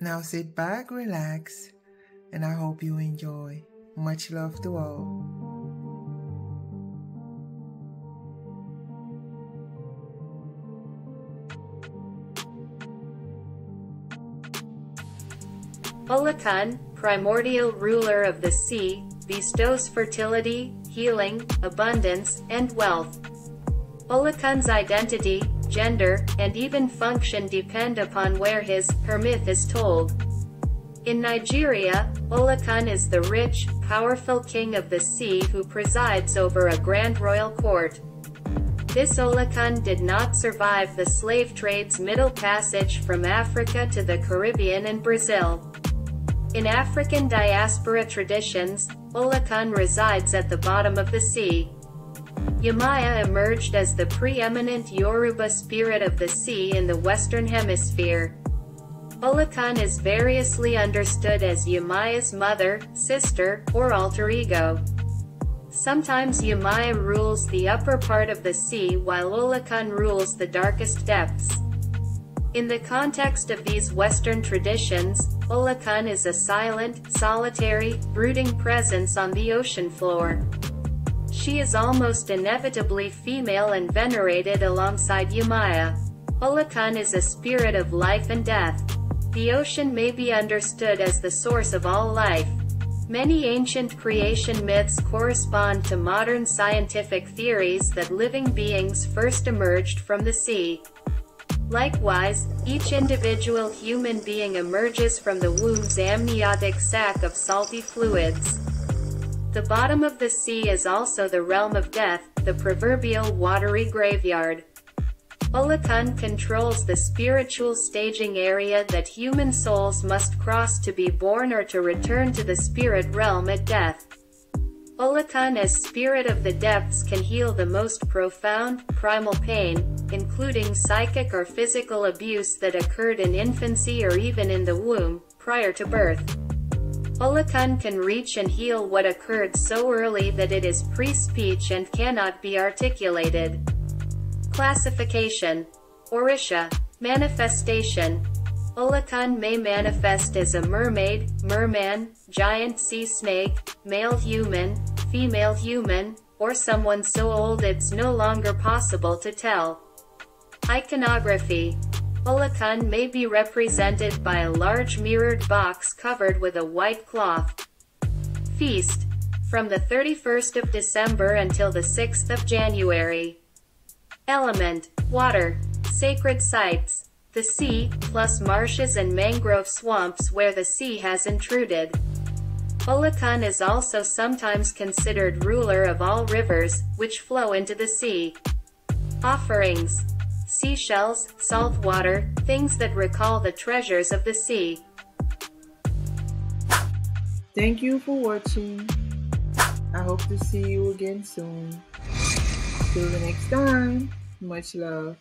Now sit back, relax, and I hope you enjoy. Much love to all. Olokun, primordial ruler of the sea, bestows fertility, healing, abundance, and wealth. Olokun's identity, gender, and even function depend upon where his, her myth is told. In Nigeria, Olokun is the rich, powerful king of the sea who presides over a grand royal court. This Olokun did not survive the slave trade's middle passage from Africa to the Caribbean and Brazil. In African diaspora traditions, Olokun resides at the bottom of the sea. Yemaya emerged as the preeminent Yoruba spirit of the sea in the Western Hemisphere. Olokun is variously understood as Yemaya's mother, sister, or alter ego. Sometimes Yemaya rules the upper part of the sea while Olokun rules the darkest depths. In the context of these Western traditions, Olokun is a silent, solitary, brooding presence on the ocean floor. She is almost inevitably female and venerated alongside Yemaya. Olokun is a spirit of life and death. The ocean may be understood as the source of all life. Many ancient creation myths correspond to modern scientific theories that living beings first emerged from the sea. Likewise, each individual human being emerges from the womb's amniotic sac of salty fluids. The bottom of the sea is also the realm of death, the proverbial watery graveyard. Olokun controls the spiritual staging area that human souls must cross to be born or to return to the spirit realm at death. Olokun as spirit of the depths can heal the most profound, primal pain, including psychic or physical abuse that occurred in infancy or even in the womb, prior to birth. Olokun can reach and heal what occurred so early that it is pre-speech and cannot be articulated. Classification. Orisha. Manifestation. Olokun may manifest as a mermaid, merman, giant sea snake, male human, female human, or someone so old it's no longer possible to tell. Iconography. Olokun may be represented by a large mirrored box covered with a white cloth. Feast. From the 31st of December until the 6th of January. Element. Water. Sacred sites the sea, plus marshes and mangrove swamps where the sea has intruded. Olokun is also sometimes considered ruler of all rivers, which flow into the sea. Offerings. Seashells, salt water, things that recall the treasures of the sea. Thank you for watching. I hope to see you again soon. Till the next time, much love.